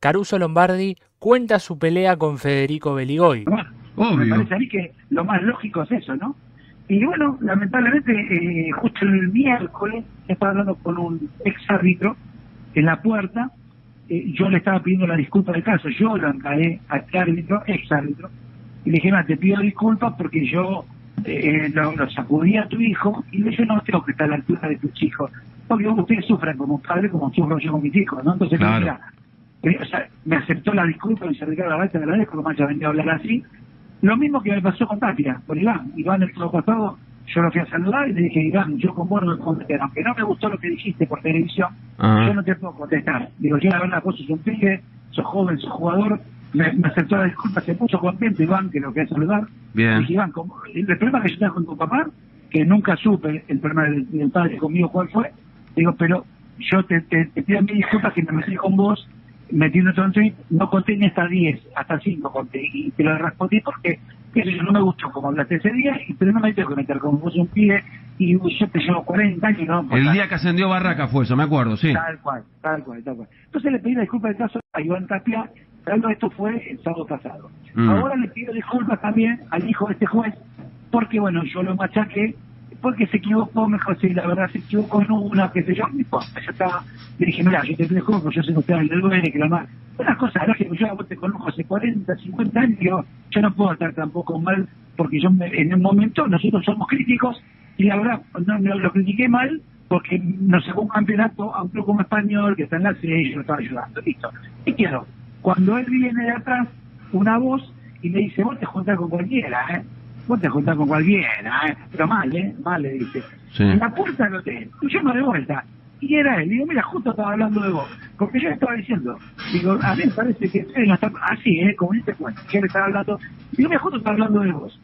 Caruso Lombardi cuenta su pelea con Federico Beligoy. Obvio. Me parece a mí que lo más lógico es eso, ¿no? Y bueno, lamentablemente, eh, justo el miércoles estaba hablando con un ex árbitro en la puerta. Eh, yo le estaba pidiendo la disculpa del caso. Yo lo encaré a este árbitro, ex árbitro, y le dije, te pido disculpas porque yo eh, lo, sacudí a tu hijo y le dije, no tengo que estar a la altura de tus hijos. Porque ustedes sufren como padre como sufro yo con mis hijos, ¿no? Entonces, mira, o sea, me aceptó la disculpa y se Ricardo, la te agradezco que me haya venido a hablar así lo mismo que me pasó con Tapia, con Iván. Iván el sábado pasado, yo lo fui a saludar y le dije, Iván, yo con vos no aunque no me gustó lo que dijiste por televisión, yo no te puedo contestar. Digo, yo la verdad, vos sos un pibe, sos joven, sos jugador, me, aceptó la disculpa, se puso contento Iván, que lo quería saludar. Bien. Dije, Iván, el problema que yo tengo con tu papá, que nunca supe el problema del, padre conmigo cuál fue, digo, pero yo te, te, pido mis disculpas que me metí con vos metiendo todo en no conté ni hasta 10, hasta 5 conté, y te lo respondí porque yo, no me gustó como hablaste ese día, y, pero no me tengo que meter como vos un pibe, y yo te llevo 40 años, ¿no? El día que ascendió Barraca fue eso, me acuerdo, sí. Tal cual, tal cual, tal cual. Entonces le pedí la disculpa del caso a Iván Tapia, pero esto fue el sábado pasado. Mm. Ahora le pido disculpas también al hijo de este juez, porque bueno, yo lo machaqué porque se equivocó, mejor sí, la verdad se equivocó en una, qué sé yo, esposa, yo estaba, le dije, mira, yo te dejo, porque yo sé que usted del duele, que la más, una cosa, que yo te conozco hace 40, 50 años, yo, no puedo estar tampoco mal, porque yo en un momento nosotros somos críticos, y la verdad, no, lo critiqué mal, porque nos sacó un campeonato a un club como español, que está en la serie, y yo lo estaba ayudando, listo. Y quiero, cuando él viene de atrás, una voz, y me dice, vos te juntás con cualquiera, ¿eh? Vos te juntás con cualquiera, ¿eh? pero mal, ¿eh? Mal, le dice. En la puerta del hotel, y yo me de vuelta. Y era él, digo, mira, justo estaba hablando de vos. Porque yo estaba diciendo, digo, a mí me parece que él no está así, ¿eh? Como este cuento, que él estaba hablando, digo, mira, justo estaba hablando de vos.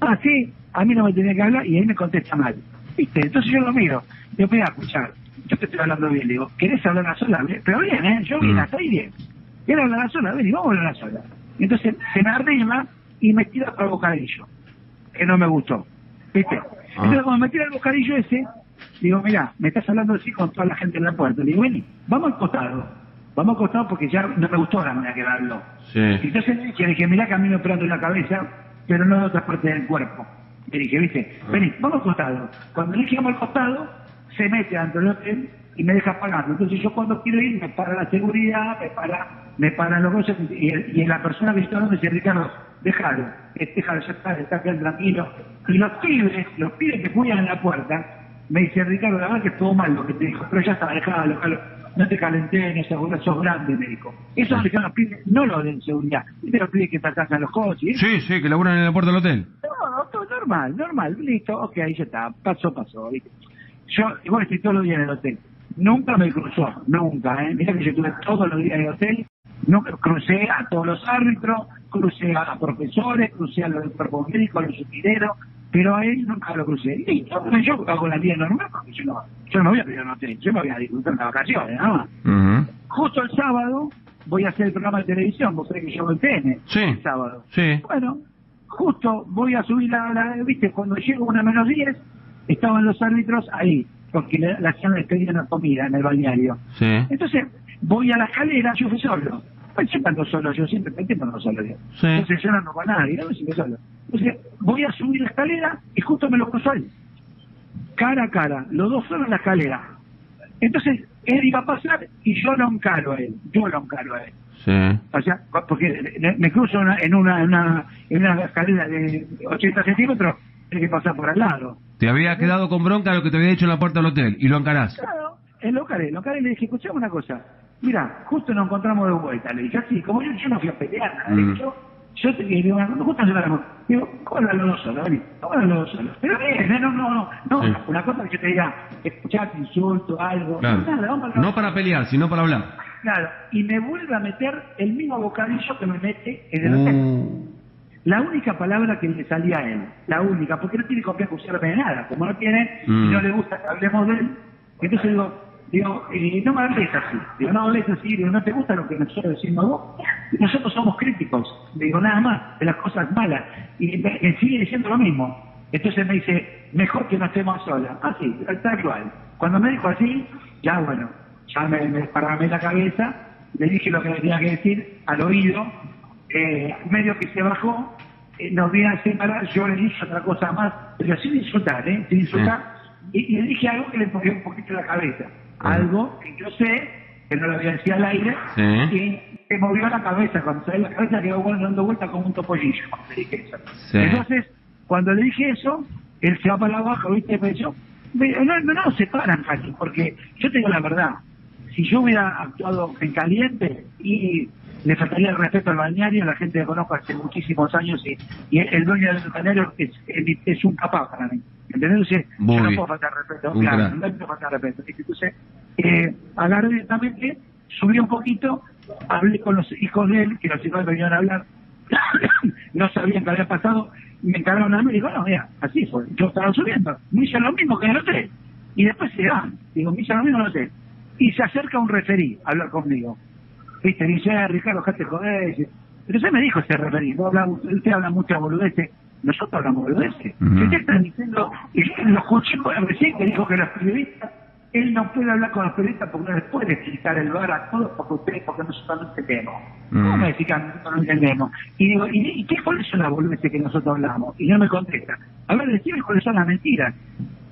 Ah, sí, a mí no me tenía que hablar y él me contesta mal. ¿Viste? Entonces yo lo miro, digo, voy a escuchar, yo te estoy hablando bien, digo, ¿querés hablar a sola? Pero bien, ¿eh? Yo bien, mm. estoy bien. ¿Querés hablar a sola? Ven y vamos a hablar a sola. Entonces se me arrima y me tira para el bocadillo que no me gustó. ¿Viste? Ah. Entonces, cuando me tira el bocadillo ese, digo, mira, me estás hablando así con toda la gente en la puerta. Le digo, vení, vamos al costado. Vamos al costado porque ya no me gustó la manera que habló. Sí. Entonces le dije, mira que a mí me operando en la cabeza, pero no en otras partes del cuerpo. Le dije, viste, ah. vení, vamos al costado. Cuando le llegamos al costado, se mete dentro del hotel y me deja pagando. Entonces yo cuando quiero ir, me para la seguridad, me para, me para los cosas, y, y la persona que está hablando me dice, Ricardo, déjalo, déjalo, ya está, está bien tranquilo. Y los pibes, los pibes que cuidan en la puerta, me dicen, Ricardo, la verdad que estuvo mal lo que te dijo, pero ya está, déjalo, déjalo, no te calenté, no seas sos grande, médico. Eso es los pibes, no lo de seguridad, ¿viste los pibes que a los coches? Sí, sí, que laburan en la puerta del hotel. No, todo normal, normal, listo, ok, ahí ya está, pasó, pasó, ¿viste? Yo, igual estoy todos los días en el hotel. Nunca me cruzó, nunca, ¿eh? Mira que yo estuve todos los días en el hotel, nunca crucé a todos los árbitros, crucé a profesores, crucé a los médicos, a los sutileros, pero a él nunca lo crucé. Y yo hago la vida normal porque yo no, yo no voy a pedir no yo me voy a disfrutar las vacaciones, nada más. Justo el sábado voy a hacer el programa de televisión, vos sabés que yo voy TN sí. el sábado. Sí. Bueno, justo voy a subir la, la viste, cuando llego una menos 10, estaban los árbitros ahí, porque la hacían despedir una comida en el balneario. Sí. Entonces, voy a la escalera, yo fui solo pues siempre ando solo, yo siempre me entiendo no solo yo. Sí. Entonces yo no ando con nadie, no siempre solo. Entonces voy a subir la escalera y justo me lo cruzo él. Cara a cara, los dos fueron en la escalera. Entonces él iba a pasar y yo lo encaro a él, yo lo encaro a él. Sí. O sea, porque me cruzo en, una, en, una, en una escalera de 80 centímetros, tiene que pasar por al lado. Te había quedado con bronca lo que te había dicho en la puerta del hotel y lo encarás. Claro, él lo encaré, lo encaré y le dije, escuchame una cosa, mira, justo nos encontramos de vuelta. Le dije, así, como yo, yo no fui a pelear, nada. Mm. yo, yo te dije, bueno, justo nos hablamos. Digo, ¿cómo los solos? ¿Cómo los solos? Pero bien, no, no, no, no, una cosa que yo te diga, escuchar, insulto, algo. Nada, no para pelear, sino para hablar. Claro, y me vuelve a meter el mismo bocadillo que me mete en el hotel. La única palabra que le salía a él, la única, porque no tiene con qué acusarme de nada, como no tiene, y mm. no le gusta que hablemos de él, entonces digo, Digo, eh, no me hables así. Digo, no hables así. Digo, ¿no te gusta lo que nosotros decimos vos? Nosotros somos críticos. Digo, nada más, de las cosas malas. Y me, sigue diciendo lo mismo. Entonces me dice, mejor que no estemos solas. Ah, sí, tal cual. Cuando me dijo así, ya bueno, ya me, me la cabeza le dije lo que le tenía que decir al oído, eh, medio que se bajó, eh, nos viene a separar, yo le dije otra cosa más, pero sin insultar, ¿eh? Sin insultar, y, y le dije algo que le ponía un poquito la cabeza, algo que yo sé, que no lo había decir al aire, y se movió la cabeza, cuando se la cabeza quedó bueno, dando vuelta como un topollillo, cuando le dije eso. Entonces, cuando le dije eso, él se va para abajo, ¿viste? Me dijo, "Ve- no, no, no se paran casi, porque yo tengo la verdad. Si yo hubiera actuado en caliente y le faltaría el respeto al balneario, la gente que conozco hace muchísimos años y, y el dueño del balneario es, un papá para mí. ¿Entendés? Entonces, yo no puedo faltar respeto. Claro, crack. no puedo faltar respeto. Entonces, eh, agarré directamente, subí un poquito, hablé con los hijos de él, que los hijos de él venían a hablar, no sabían qué había pasado, me encargaron a mí y digo, no, mira, así fue, yo estaba subiendo, me hizo lo mismo que en el hotel, y después se van, digo, me hizo lo mismo en el hotel, y se acerca un referí a hablar conmigo, viste, dice, ah, Ricardo, te joder, pero se me dijo ese referí, no habla, usted habla mucha boludeces, nosotros hablamos boludeces, que usted está diciendo, y yo lo escuché recién que dijo que los periodistas él no puede hablar con los periodistas porque no les puede explicar el bar a todos porque ustedes, porque nosotros no entendemos. ¿Cómo Mm. me decís que nosotros no entendemos? Y digo, ¿y, y qué, cuáles son las boludeces que nosotros hablamos? Y no me contesta. A ver, decime cuáles son las mentiras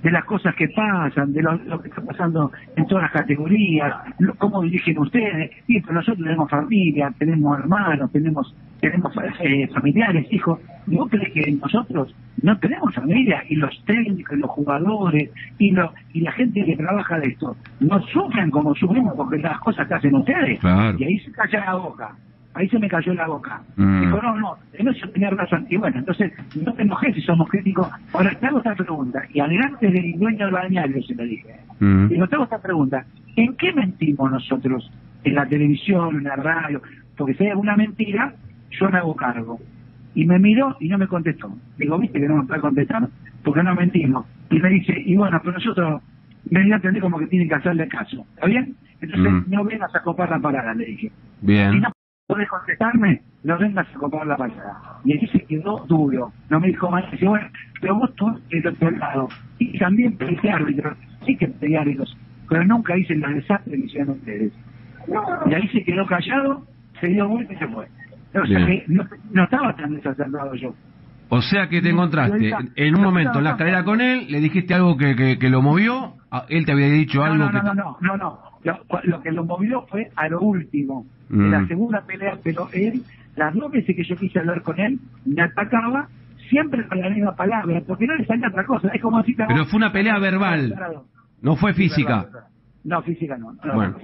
de las cosas que pasan, de lo, lo que está pasando en todas las categorías, lo- cómo dirigen ustedes. Y pero nosotros tenemos familia, tenemos hermanos, tenemos tenemos eh, familiares, hijos. ¿Y vos crees que nosotros no tenemos familia? Y los técnicos, y los jugadores, y, lo, y la gente que trabaja de esto, no sufren como sufrimos porque las cosas que hacen ustedes. Claro. Y ahí se calla la boca. Ahí se me cayó la boca. Mm. Dijo, no, no, en eso tenía razón. Y bueno, entonces, no te enojes si somos críticos. Ahora, te hago esta pregunta. Y adelante del dueño del balneario se lo dije. Mm. Digo, te hago esta pregunta. ¿En qué mentimos nosotros? En la televisión, en la radio. Porque si hay alguna mentira, yo me hago cargo. Y me miró y no me contestó. Digo, ¿viste que no me puede contestar? Porque no mentimos. Y me dice, y bueno, pero nosotros me dio a entender como que tienen que hacerle caso. ¿Está bien? Entonces, Mm. no vengas a copar la parada, le dije. Bien. Podés contestarme, no vengas a comprar la parada. Y ahí se quedó duro. No me dijo más. Dice, bueno, pero vos tú del otro lado. Y también pedí árbitros. Sí que pedí árbitros. Pero nunca hice los desastres que hicieron ustedes. Y ahí se quedó callado, se dio vuelta y se fue. O sea que no, no estaba tan desacertado yo. O sea que te encontraste en un momento en la escalera con él, le dijiste algo que, que, que lo movió, él te había dicho algo no, que... no, no, no, no. Lo, lo que lo movió fue a lo último, Mm. en la segunda pelea, pero él, las dos veces que yo quise hablar con él, me atacaba siempre con la misma palabra, porque no le salía otra cosa. Es como si Pero fue una pelea verbal, no fue física. No, física no. No, Bueno.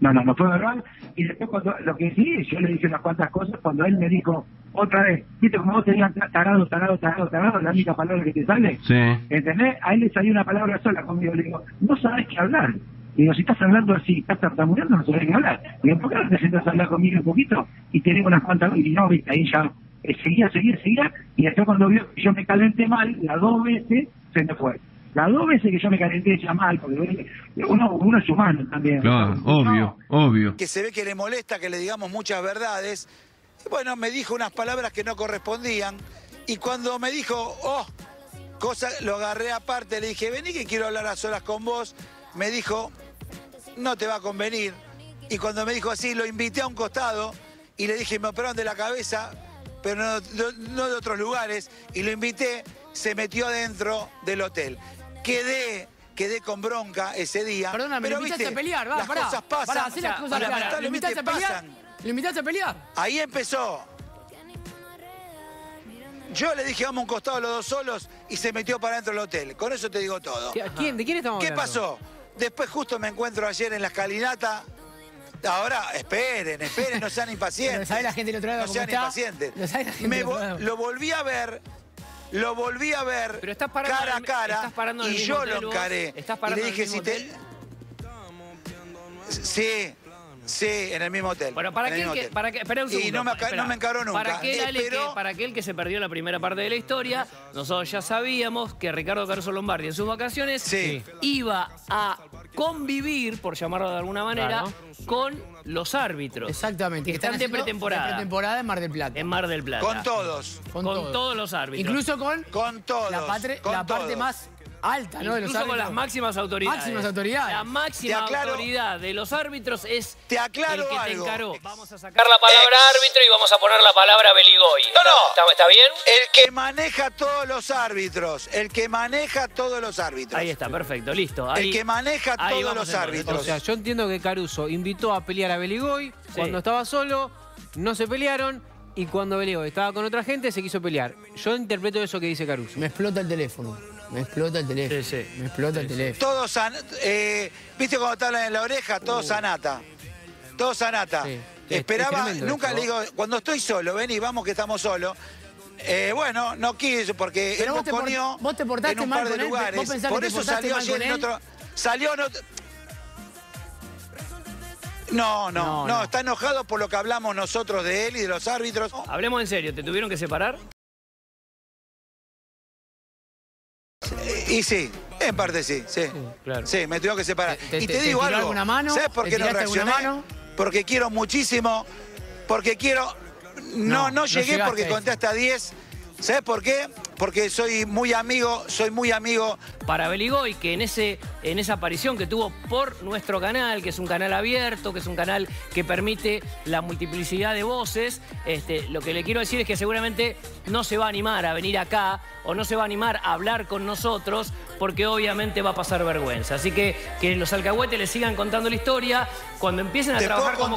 no, no, no fue verbal. Y después cuando, lo que sí, yo le dije unas cuantas cosas, cuando él me dijo, otra vez, viste como vos te digan tarado, tarado, tarado, tarado, la única palabra que te sale, Sí. ¿Entendés? A él le salió una palabra sola conmigo. Le digo, no sabes qué hablar. Digo, si estás hablando así, estás tartamudeando, no sabes qué hablar. Digo, ¿por qué no te sientas a hablar conmigo un poquito? Y te digo unas cuantas, y no, viste, ahí ya eh, seguía, seguía, seguía. Y después cuando vio que yo me calenté mal, las dos veces se me fue. Las dos veces que yo me calenté ya mal, porque uno, uno es humano también. Claro, obvio, obvio. que se ve que le molesta que le digamos muchas verdades. Y Bueno, me dijo unas palabras que no correspondían. Y cuando me dijo, oh, cosa, lo agarré aparte, le dije, vení que quiero hablar a solas con vos. Me dijo, no te va a convenir. Y cuando me dijo así, lo invité a un costado y le dije, me operaron de la cabeza, pero no, no- no de otros lugares. Y lo invité, se metió adentro del hotel. Quedé, quedé con bronca ese día. Perdóname, pero lo invitaste viste, a pelear, va, las pará. cosas pasan. Pará, las cosas claras. ¿Lo invitaste a pelear? pasan. ¿Lo invitaste a pelear? Ahí empezó. Yo le dije vamos a un costado los dos solos y se metió para dentro del hotel. Con eso te digo todo. ¿Qué- ¿Quién, ¿De quién estamos ¿Qué hablando? pasó? Después justo me encuentro ayer en la escalinata. Ahora, esperen, esperen, no sean impacientes. Pero ¿sabe la gente del otro lado No sean está? impacientes. ¿Lo sabe la gente Me del otro vo- lado? lo volví a ver, lo volví a ver Pero estás parando cara a cara estás parando y yo hotel, lo encaré. Estás y parando le en el dije, si mismo te... Sí, sí, en el mismo hotel. Bueno, para aquel que, para que, espera un Y segundo. no me, aca- espera. no me encaró nunca. Para aquel, Ale, Esperó- que, para aquel que se perdió la primera parte de la historia, nosotros ya sabíamos que Ricardo Caruso Lombardi en sus vacaciones Sí. iba a convivir, por llamarlo de alguna manera, Claro. con los árbitros. Exactamente. Que están de pretemporada. De pretemporada en Mar del Plata. En Mar del Plata. Con todos. Con, todos. todos los árbitros. Incluso con Con todos. la, patre- con la parte más Alta, ¿no? De los Incluso con árbitros. las máximas autoridades. Máximas autoridades. La máxima Te aclaro- autoridad de los árbitros es Te aclaro el que te algo. encaró. Vamos a sacar la palabra árbitro y vamos a poner la palabra Beligoy. No, no. ¿Está, está bien? El que maneja todos los árbitros. El que maneja todos los árbitros. Ahí está, perfecto, listo. Ahí- el que maneja ahí todos vamos los entonces. árbitros. O sea, yo entiendo que Caruso invitó a pelear a Beligoy cuando estaba solo, no se pelearon y cuando Beligoy estaba con otra gente se quiso pelear. Yo interpreto eso que dice Caruso. Me explota el teléfono. Me explota el teléfono. Sí, sí. Me explota el teléfono. Todos, san- eh, ¿viste cuando te hablan en la oreja? Todo sanata. Todo sanata. Sí. Esperaba, Es nunca esto, le digo, cuando estoy solo, ven y vamos que estamos solos. Eh, bueno, no quise porque Pero él vos te por- vos te portaste en un mal par de con él, lugares. vos Por que eso salió ayer en otro. Salió en otro. No, no, No, no, no. está enojado por lo que hablamos nosotros de él y de los árbitros. Hablemos en serio, ¿te tuvieron que separar? Y sí, en parte sí, sí. claro. Sí, me tengo que separar. ¿Te- y te- te, te digo tiró algo. mano? ¿Sabes por ¿Te qué no reaccioné? mano? Porque quiero muchísimo. Porque quiero. No, No, no, llegué porque conté hasta 10. ¿Sabes por qué? Porque soy muy amigo, soy muy amigo. Para Beligoy, que en, ese, en esa aparición que tuvo por nuestro canal, que es un canal abierto, que es un canal que permite la multiplicidad de voces, este, lo que le quiero decir es que seguramente no se va a animar a venir acá o no se va a animar a hablar con nosotros porque obviamente va a pasar vergüenza. Así que que los alcahuetes le sigan contando la historia. Cuando empiecen a ¿Te puedo trabajar como?